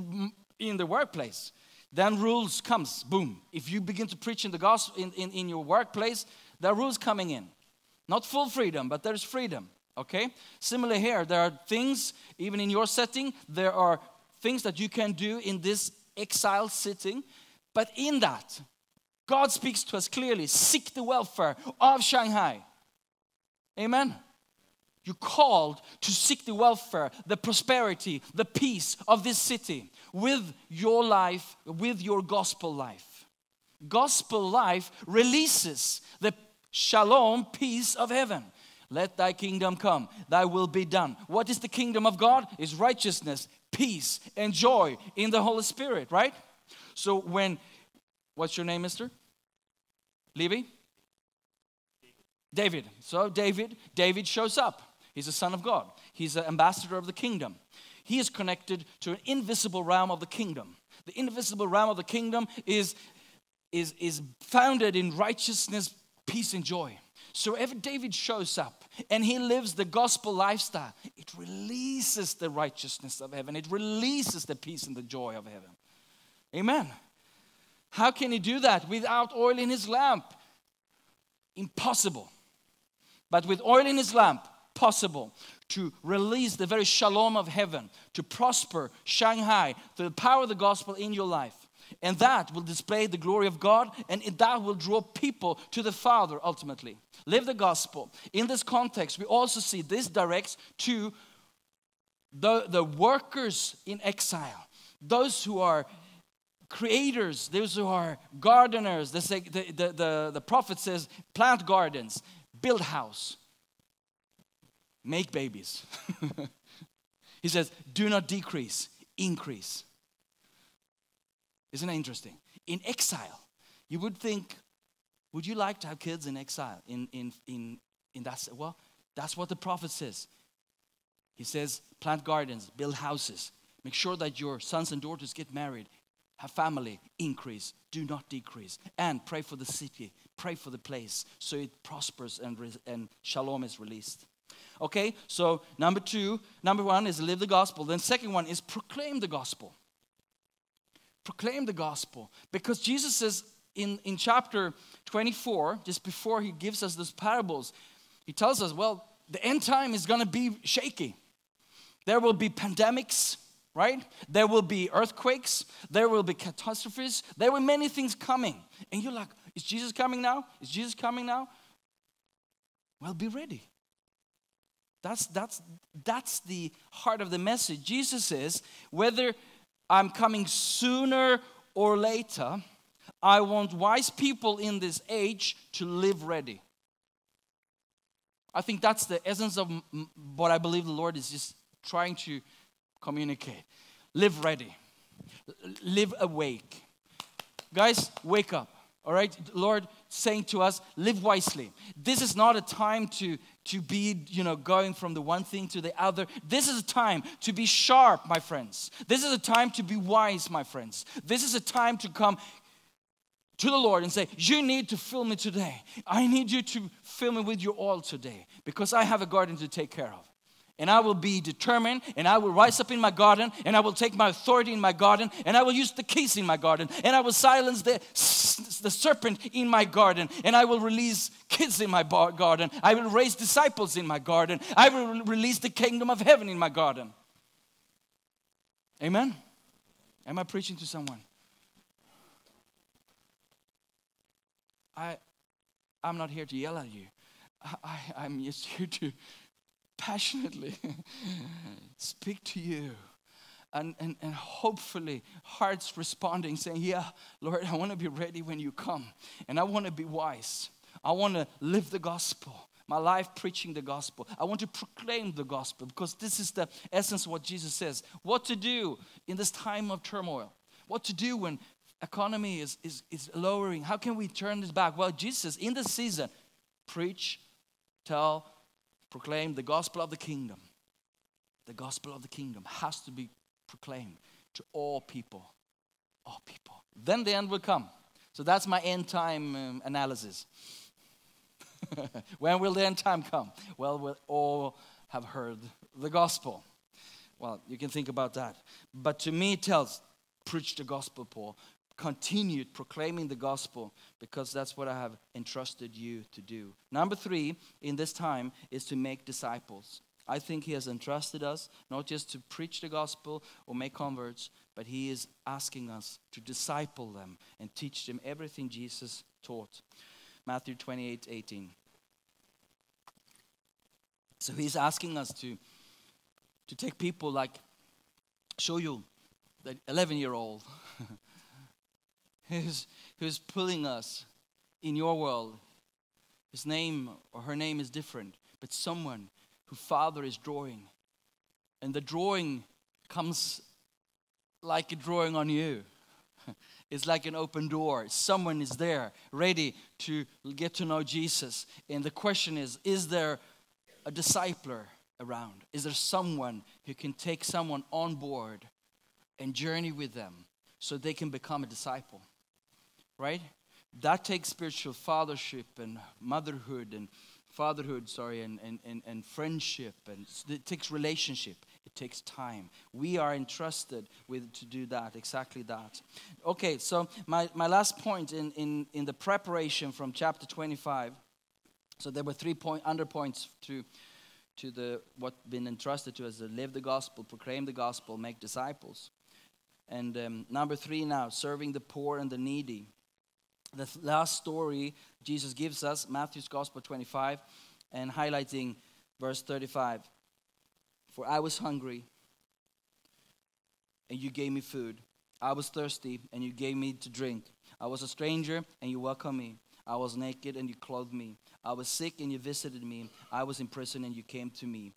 in the workplace. Then rules comes boom. If you begin to preach in the gospel in, in, in your workplace there are rules coming in. Not full freedom but there's freedom okay? Similar here there are things even in your setting there are things that you can do in this exile sitting but in that god speaks to us clearly seek the welfare of shanghai amen you're called to seek the welfare, the prosperity, the peace of this city with your life, with your gospel life. Gospel life releases the shalom, peace of heaven. Let thy kingdom come, thy will be done. What is the kingdom of God? Is righteousness, peace, and joy in the Holy Spirit, right? So when, what's your name, mister? Levy? David. So David, David shows up. He's a son of God. He's an ambassador of the kingdom. He is connected to an invisible realm of the kingdom. The invisible realm of the kingdom is, is, is founded in righteousness, peace, and joy. So if David shows up and he lives the gospel lifestyle, it releases the righteousness of heaven. It releases the peace and the joy of heaven. Amen. How can he do that without oil in his lamp? Impossible. But with oil in his lamp, possible to release the very shalom of heaven, to prosper Shanghai, through the power of the gospel in your life. And that will display the glory of God, and that will draw people to the Father ultimately. Live the gospel. In this context, we also see this directs to the, the workers in exile, those who are creators, those who are gardeners. The, the, the, the prophet says, plant gardens, build house, make babies. he says, do not decrease, increase. Isn't that interesting? In exile, you would think, would you like to have kids in exile? In, in, in, in that, well, that's what the prophet says. He says, plant gardens, build houses, make sure that your sons and daughters get married, have family, increase, do not decrease, and pray for the city, pray for the place so it prospers and, and shalom is released. Okay, so number two, number one is live the gospel. Then second one is proclaim the gospel proclaim the gospel. Because Jesus says in, in chapter 24, just before he gives us those parables, he tells us, well, the end time is going to be shaky. There will be pandemics, right? There will be earthquakes. There will be catastrophes. There be many things coming. And you're like, is Jesus coming now? Is Jesus coming now? Well, be ready. That's, that's, that's the heart of the message. Jesus says, whether I'm coming sooner or later. I want wise people in this age to live ready. I think that's the essence of what I believe the Lord is just trying to communicate. Live ready, live awake. Guys, wake up. All right, Lord saying to us, live wisely. This is not a time to, to be, you know, going from the one thing to the other. This is a time to be sharp, my friends. This is a time to be wise, my friends. This is a time to come to the Lord and say, You need to fill me today. I need you to fill me with your oil today because I have a garden to take care of and I will be determined, and I will rise up in my garden, and I will take my authority in my garden, and I will use the keys in my garden, and I will silence the, the serpent in my garden, and I will release kids in my garden. I will raise disciples in my garden. I will release the kingdom of heaven in my garden. Amen? Am I preaching to someone? I, I'm not here to yell at you. I, I'm just here to passionately speak to you. And, and, and hopefully, hearts responding, saying, Yeah, Lord, I want to be ready when you come. And I want to be wise. I want to live the gospel my life preaching the gospel. I want to proclaim the gospel because this is the essence of what Jesus says. What to do in this time of turmoil? What to do when economy is, is, is lowering? How can we turn this back? Well, Jesus, in this season, preach, tell, proclaim the gospel of the kingdom. The gospel of the kingdom has to be proclaimed to all people. All people. Then the end will come. So that's my end time um, analysis. when will the end time come? Well, we'll all have heard the gospel. Well, you can think about that. But to me, it tells preach the gospel, Paul continued proclaiming the gospel because that's what I have entrusted you to do. Number three in this time is to make disciples. I think He has entrusted us not just to preach the gospel or make converts, but He is asking us to disciple them and teach them everything Jesus taught. Matthew 28 18. So He's asking us to, to take people like, show you the 11 year old who's, who's pulling us in your world. His name or her name is different, but someone who Father is drawing. And the drawing comes like a drawing on you. It's like an open door. Someone is there ready to get to know Jesus. And the question is is there a discipler around? Is there someone who can take someone on board and journey with them so they can become a disciple? Right? That takes spiritual fathership and motherhood and fatherhood, sorry, and, and, and, and friendship, and it takes relationship. It takes time. We are entrusted with to do that, exactly that. Okay, so my, my last point in, in, in the preparation from chapter 25. So there were three point under points to to the what been entrusted to us live the gospel, proclaim the gospel, make disciples. And um, number three now, serving the poor and the needy. The last story Jesus gives us, Matthew's Gospel 25, and highlighting verse 35. For I was hungry, and you gave me food. I was thirsty, and you gave me to drink. I was a stranger, and you welcomed me. I was naked, and you clothed me. I was sick, and you visited me. I was in prison, and you came to me.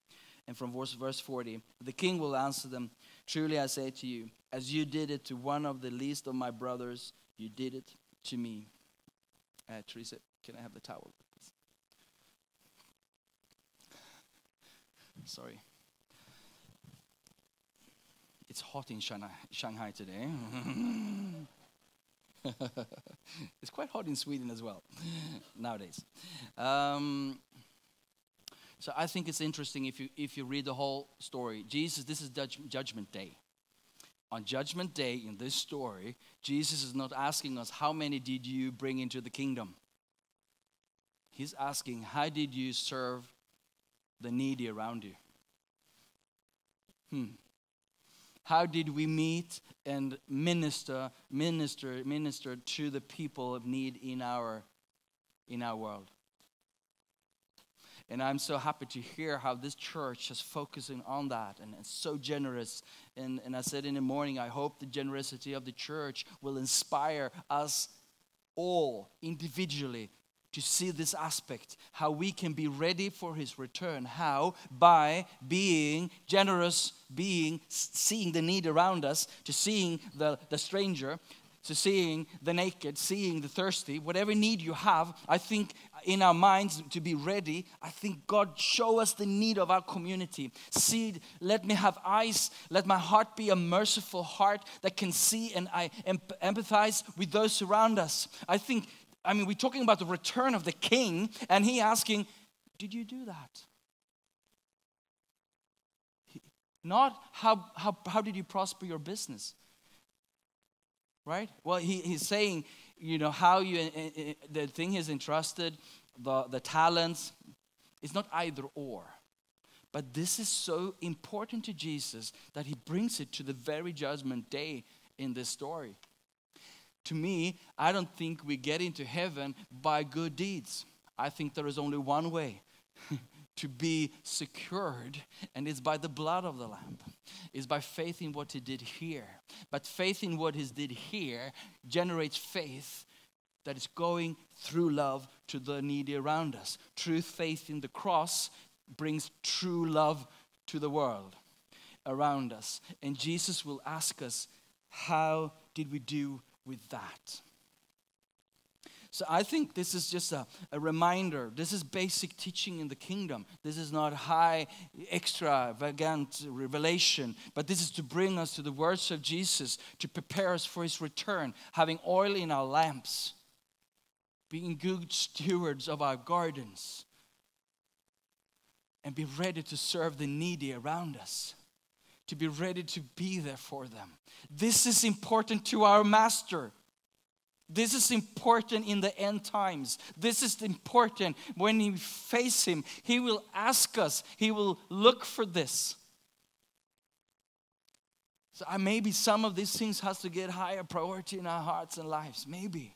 And from verse, verse 40, the king will answer them Truly I say to you, as you did it to one of the least of my brothers, you did it to me. Uh, Teresa, can I have the towel? Sorry. It's hot in Shanghai today. it's quite hot in Sweden as well nowadays. Um, so I think it's interesting if you if you read the whole story. Jesus, this is Judgment Day. On Judgment Day in this story, Jesus is not asking us how many did you bring into the kingdom. He's asking how did you serve the needy around you. Hmm how did we meet and minister minister minister to the people of need in our in our world and i'm so happy to hear how this church is focusing on that and it's so generous and, and i said in the morning i hope the generosity of the church will inspire us all individually to see this aspect, how we can be ready for his return. How? By being generous, being seeing the need around us, to seeing the, the stranger, to seeing the naked, seeing the thirsty, whatever need you have, I think in our minds to be ready, I think God show us the need of our community. See, let me have eyes, let my heart be a merciful heart that can see and I empathize with those around us. I think I mean, we're talking about the return of the king, and he asking, Did you do that? Not how, how, how did you prosper your business? Right? Well, he, he's saying, you know, how you, eh, eh, eh, the thing is entrusted, the, the talents, it's not either or. But this is so important to Jesus that he brings it to the very judgment day in this story to me, I don't think we get into heaven by good deeds. I think there is only one way to be secured, and it's by the blood of the Lamb. It's by faith in what He did here. But faith in what He did here generates faith that is going through love to the needy around us. True faith in the cross brings true love to the world around us. And Jesus will ask us, How did we do with that. So I think this is just a, a reminder. This is basic teaching in the kingdom. This is not high, extravagant revelation, but this is to bring us to the words of Jesus to prepare us for his return, having oil in our lamps, being good stewards of our gardens, and be ready to serve the needy around us to be ready to be there for them. This is important to our master. This is important in the end times. This is important when we face him. He will ask us, he will look for this. So uh, maybe some of these things has to get higher priority in our hearts and lives. Maybe.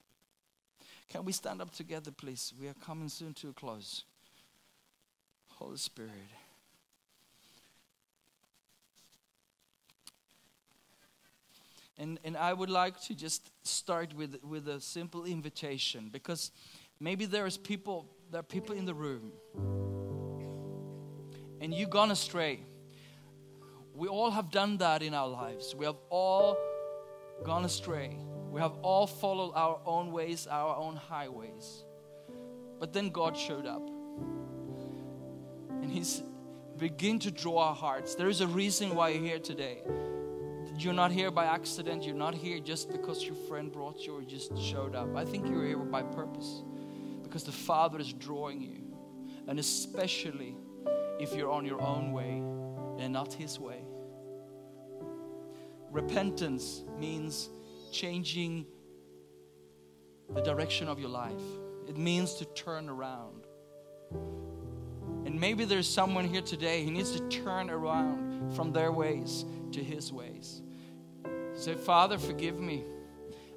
Can we stand up together, please? We are coming soon to a close. Holy Spirit. And, and I would like to just start with, with a simple invitation because maybe there is people, there are people in the room and you've gone astray. We all have done that in our lives. We have all gone astray. We have all followed our own ways, our own highways. But then God showed up. And He's begin to draw our hearts. There is a reason why you're here today. You're not here by accident. You're not here just because your friend brought you or just showed up. I think you're here by purpose because the Father is drawing you. And especially if you're on your own way and not His way. Repentance means changing the direction of your life, it means to turn around. And maybe there's someone here today who needs to turn around from their ways to His ways. Say, Father, forgive me.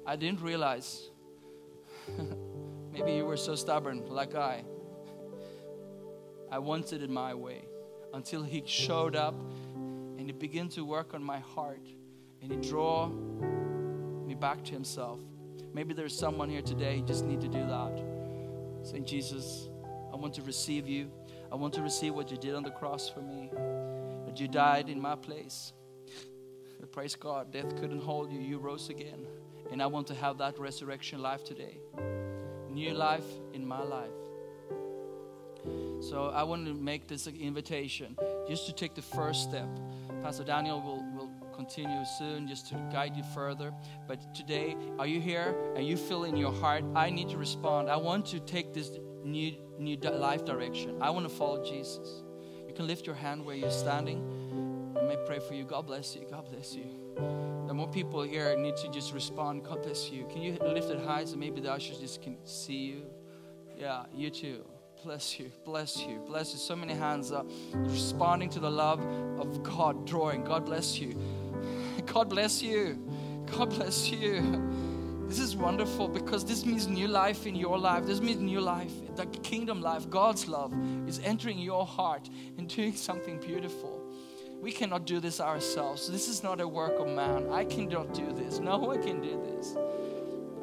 I didn't realize. maybe you were so stubborn like I. I wanted it my way until He showed up and He began to work on my heart and He draw me back to Himself. Maybe there's someone here today just need to do that. Say, Jesus, I want to receive you. I want to receive what you did on the cross for me. That you died in my place. But praise God, death couldn't hold you. You rose again. And I want to have that resurrection life today. New life in my life. So I want to make this an invitation just to take the first step. Pastor Daniel will, will continue soon just to guide you further. But today, are you here and you feel in your heart, I need to respond? I want to take this new, new life direction. I want to follow Jesus. You can lift your hand where you're standing. I may pray for you. God bless you. God bless you. The more people here need to just respond. God bless you. Can you lift it high so maybe the ushers just can see you? Yeah, you too. Bless you, bless you, bless you. So many hands up, responding to the love of God, drawing. God bless you. God bless you. God bless you. This is wonderful because this means new life in your life. This means new life. The kingdom life, God's love, is entering your heart and doing something beautiful. We cannot do this ourselves. This is not a work of man. I cannot do this. No one can do this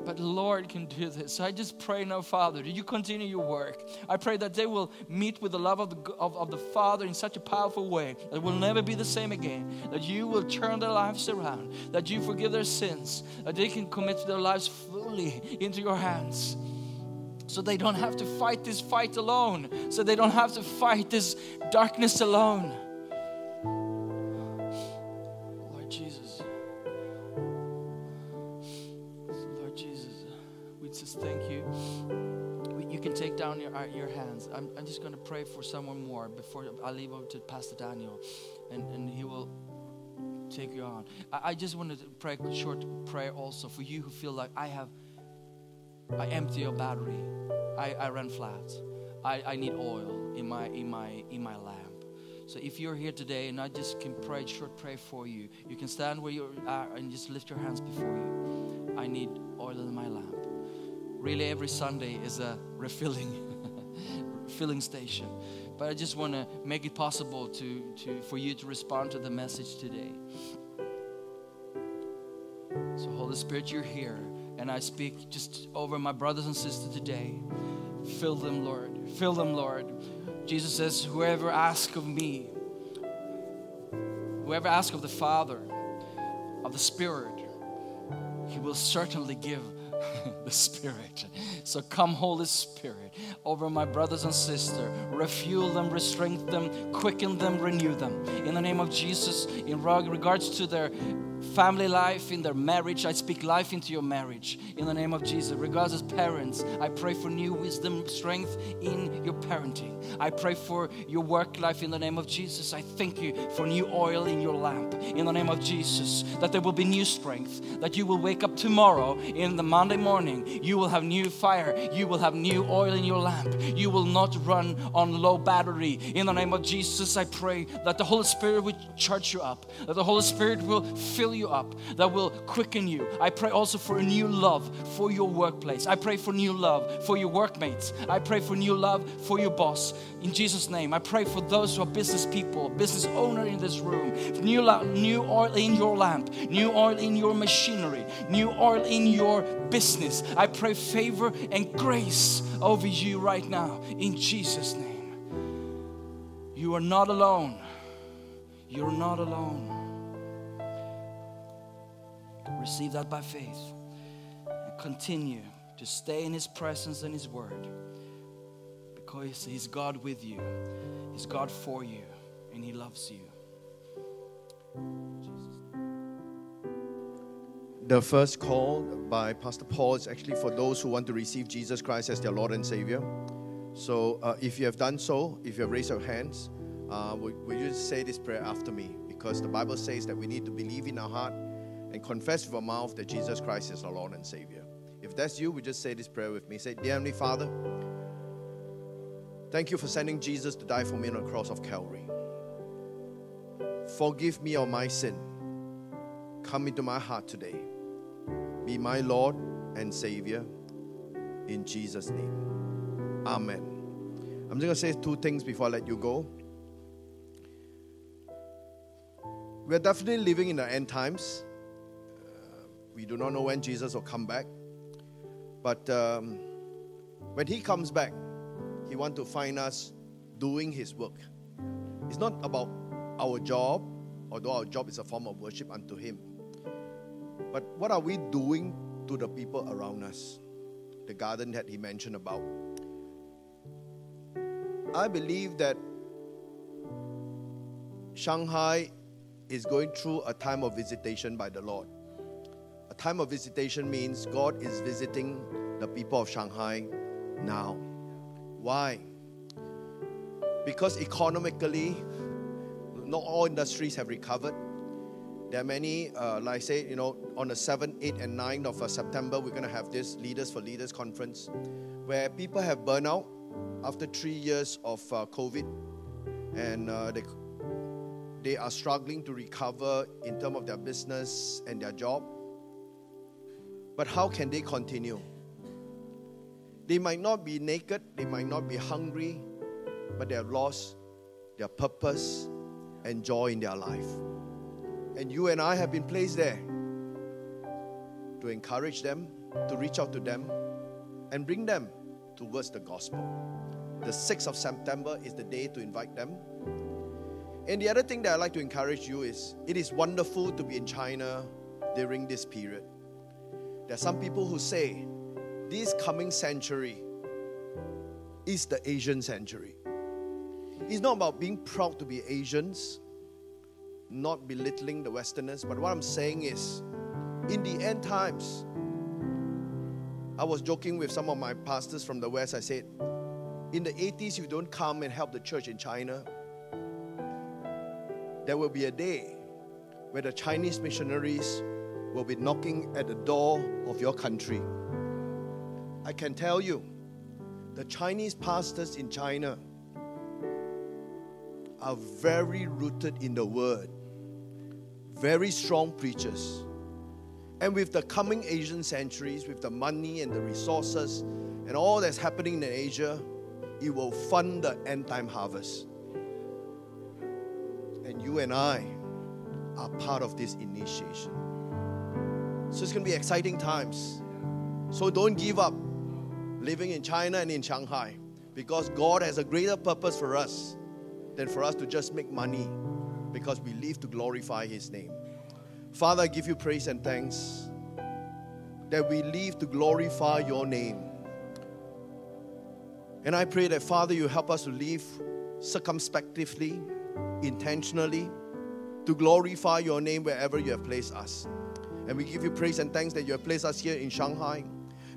but Lord can do this. So I just pray now, Father, that you continue your work. I pray that they will meet with the love of the, of, of the Father in such a powerful way that will never be the same again. That you will turn their lives around, that you forgive their sins, that they can commit their lives fully into your hands. So they don't have to fight this fight alone. So they don't have to fight this darkness alone. Down your, uh, your hands. I'm, I'm just going to pray for someone more before I leave over to Pastor Daniel, and, and he will take you on. I, I just wanted to pray a short prayer also for you who feel like I have, I empty your battery, I, I ran flat, I, I need oil in my, in, my, in my lamp. So if you're here today and I just can pray a short prayer for you, you can stand where you are and just lift your hands before you. I need oil in my lamp really every Sunday is a refilling filling station. But I just want to make it possible to, to, for you to respond to the message today. So, Holy Spirit, you're here, and I speak just over my brothers and sisters today. Fill them, Lord. Fill them, Lord. Jesus says, Whoever asks of me, whoever asks of the Father, of the Spirit, He will certainly give the Spirit. So come, Holy Spirit, over my brothers and sisters. Refuel them, restrengthen them, quicken them, renew them. In the name of Jesus, in regards to their family life, in their marriage. I speak life into your marriage in the name of Jesus. Regardless as parents, I pray for new wisdom, strength in your parenting. I pray for your work life in the name of Jesus. I thank you for new oil in your lamp in the name of Jesus. That there will be new strength, that you will wake up tomorrow in the Monday morning. You will have new fire, you will have new oil in your lamp. You will not run on low battery. In the name of Jesus, I pray that the Holy Spirit will charge you up, that the Holy Spirit will fill fill you up, that will quicken you. I pray also for a new love for your workplace. I pray for new love for your workmates. I pray for new love for your boss. In Jesus' name, I pray for those who are business people, business owner in this room. New, new oil in your lamp, new oil in your machinery, new oil in your business. I pray favor and grace over you right now in Jesus' name. You are not alone. You're not alone. Receive that by faith and continue to stay in His presence and His Word because He's God with you, He's God for you, and He loves you. The first call by Pastor Paul is actually for those who want to receive Jesus Christ as their Lord and Savior. So uh, if you have done so, if you have raised your hands, uh, will, will you say this prayer after me? Because the Bible says that we need to believe in our heart and confess with our mouth that Jesus Christ is our Lord and Savior. If that's you, we just say this prayer with me. Say, Dear Heavenly Father, thank you for sending Jesus to die for me on the cross of Calvary. Forgive me of my sin. Come into my heart today. Be my Lord and Savior. In Jesus' name. Amen. I'm just going to say two things before I let you go. We're definitely living in the end times. We do not know when Jesus will come back. But um, when He comes back, He wants to find us doing His work. It's not about our job, although our job is a form of worship unto Him. But what are we doing to the people around us? The garden that He mentioned about. I believe that Shanghai is going through a time of visitation by the Lord. A time of visitation means God is visiting the people of Shanghai now. Why? Because economically, not all industries have recovered. There are many, uh, like I say, you know, on the 7th, 8th, and 9th of uh, September, we're going to have this Leaders for Leaders conference where people have burnout after three years of uh, COVID and uh, they, they are struggling to recover in terms of their business and their job. But how can they continue? They might not be naked, they might not be hungry, but they have lost their purpose and joy in their life. And you and I have been placed there to encourage them, to reach out to them, and bring them towards the gospel. The 6th of September is the day to invite them. And the other thing that I'd like to encourage you is it is wonderful to be in China during this period. There are some people who say this coming century is the Asian century. It's not about being proud to be Asians, not belittling the Westerners, but what I'm saying is, in the end times, I was joking with some of my pastors from the West. I said, in the 80s, you don't come and help the church in China, there will be a day where the Chinese missionaries will be knocking at the door of your country. I can tell you, the Chinese pastors in China are very rooted in the Word, very strong preachers. And with the coming Asian centuries, with the money and the resources and all that's happening in Asia, it will fund the end time harvest. And you and I are part of this initiation. So it's going to be exciting times. So don't give up living in China and in Shanghai because God has a greater purpose for us than for us to just make money because we live to glorify His name. Father, I give you praise and thanks that we live to glorify your name. And I pray that, Father, you help us to live circumspectively, intentionally, to glorify your name wherever you have placed us. And we give you praise and thanks that you have placed us here in Shanghai.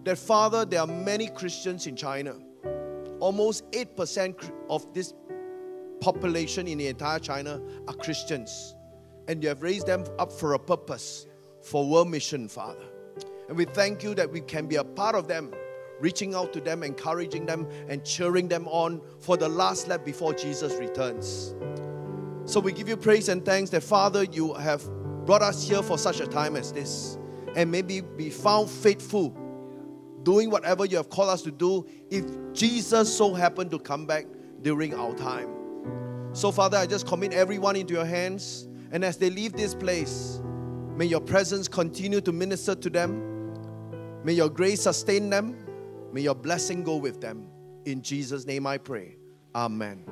That, Father, there are many Christians in China. Almost 8% of this population in the entire China are Christians. And you have raised them up for a purpose, for world mission, Father. And we thank you that we can be a part of them, reaching out to them, encouraging them, and cheering them on for the last lap before Jesus returns. So we give you praise and thanks that, Father, you have brought us here for such a time as this. And maybe be found faithful, doing whatever you have called us to do if Jesus so happened to come back during our time. So, Father, I just commit everyone into your hands. And as they leave this place, may your presence continue to minister to them. May your grace sustain them. May your blessing go with them. In Jesus' name I pray. Amen.